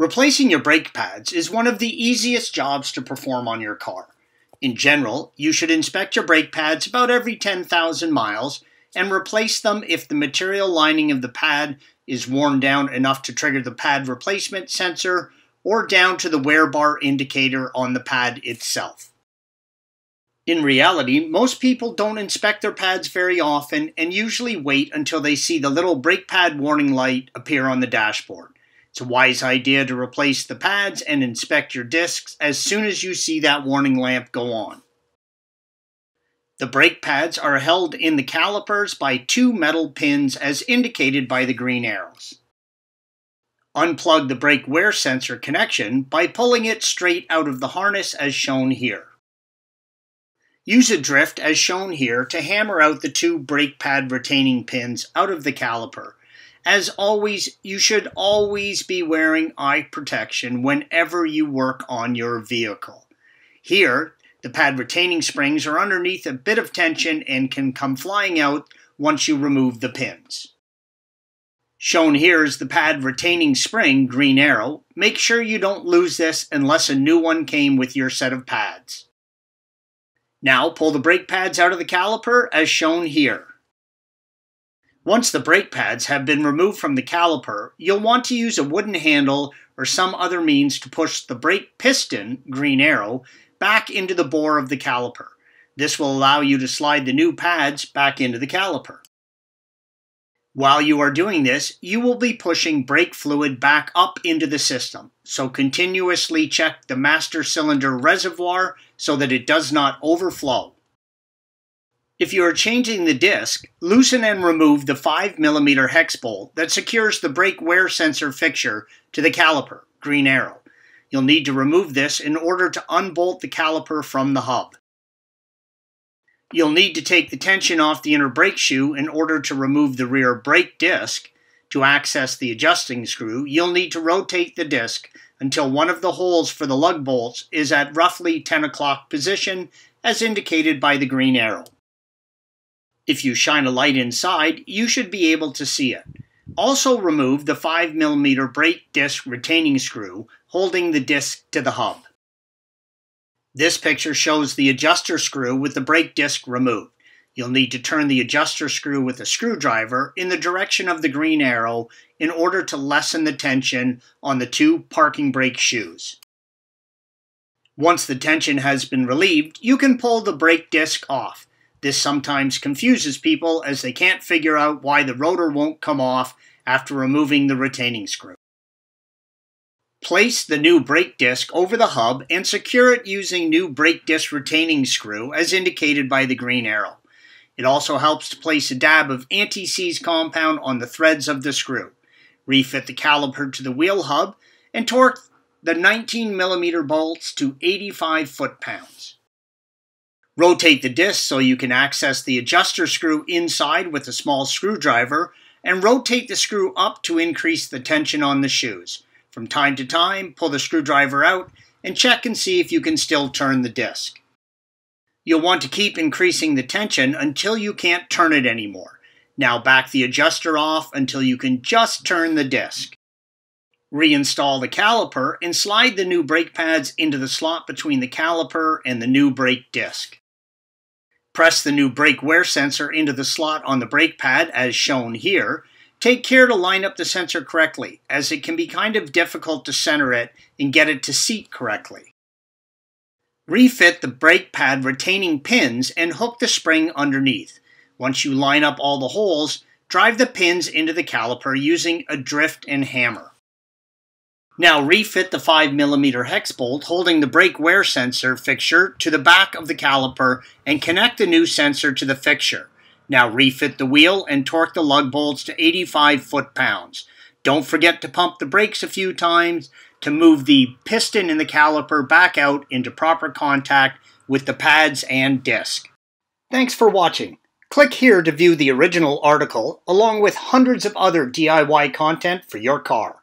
Replacing your brake pads is one of the easiest jobs to perform on your car. In general, you should inspect your brake pads about every 10,000 miles and replace them if the material lining of the pad is worn down enough to trigger the pad replacement sensor or down to the wear bar indicator on the pad itself. In reality, most people don't inspect their pads very often and usually wait until they see the little brake pad warning light appear on the dashboard. It's a wise idea to replace the pads and inspect your discs as soon as you see that warning lamp go on. The brake pads are held in the calipers by two metal pins as indicated by the green arrows. Unplug the brake wear sensor connection by pulling it straight out of the harness as shown here. Use a drift as shown here to hammer out the two brake pad retaining pins out of the caliper as always, you should always be wearing eye protection whenever you work on your vehicle. Here, the pad retaining springs are underneath a bit of tension and can come flying out once you remove the pins. Shown here is the pad retaining spring, green arrow. Make sure you don't lose this unless a new one came with your set of pads. Now pull the brake pads out of the caliper as shown here. Once the brake pads have been removed from the caliper, you'll want to use a wooden handle or some other means to push the brake piston, green arrow, back into the bore of the caliper. This will allow you to slide the new pads back into the caliper. While you are doing this, you will be pushing brake fluid back up into the system, so continuously check the master cylinder reservoir so that it does not overflow. If you are changing the disc, loosen and remove the 5mm hex bolt that secures the brake wear sensor fixture to the caliper, green arrow. You'll need to remove this in order to unbolt the caliper from the hub. You'll need to take the tension off the inner brake shoe in order to remove the rear brake disc. To access the adjusting screw, you'll need to rotate the disc until one of the holes for the lug bolts is at roughly 10 o'clock position as indicated by the green arrow. If you shine a light inside, you should be able to see it. Also remove the 5mm brake disc retaining screw holding the disc to the hub. This picture shows the adjuster screw with the brake disc removed. You'll need to turn the adjuster screw with a screwdriver in the direction of the green arrow in order to lessen the tension on the two parking brake shoes. Once the tension has been relieved, you can pull the brake disc off. This sometimes confuses people as they can't figure out why the rotor won't come off after removing the retaining screw. Place the new brake disc over the hub and secure it using new brake disc retaining screw as indicated by the green arrow. It also helps to place a dab of anti-seize compound on the threads of the screw. Refit the caliper to the wheel hub and torque the 19 millimeter bolts to 85 foot-pounds. Rotate the disc so you can access the adjuster screw inside with a small screwdriver and rotate the screw up to increase the tension on the shoes. From time to time, pull the screwdriver out and check and see if you can still turn the disc. You'll want to keep increasing the tension until you can't turn it anymore. Now back the adjuster off until you can just turn the disc. Reinstall the caliper and slide the new brake pads into the slot between the caliper and the new brake disc. Press the new brake wear sensor into the slot on the brake pad as shown here. Take care to line up the sensor correctly, as it can be kind of difficult to center it and get it to seat correctly. Refit the brake pad retaining pins and hook the spring underneath. Once you line up all the holes, drive the pins into the caliper using a drift and hammer. Now refit the 5mm hex bolt holding the brake wear sensor fixture to the back of the caliper and connect the new sensor to the fixture. Now refit the wheel and torque the lug bolts to 85 foot-pounds. Don't forget to pump the brakes a few times to move the piston in the caliper back out into proper contact with the pads and disc. Thanks for watching. Click here to view the original article along with hundreds of other DIY content for your car.